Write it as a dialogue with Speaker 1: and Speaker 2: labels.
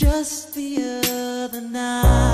Speaker 1: Just the other night.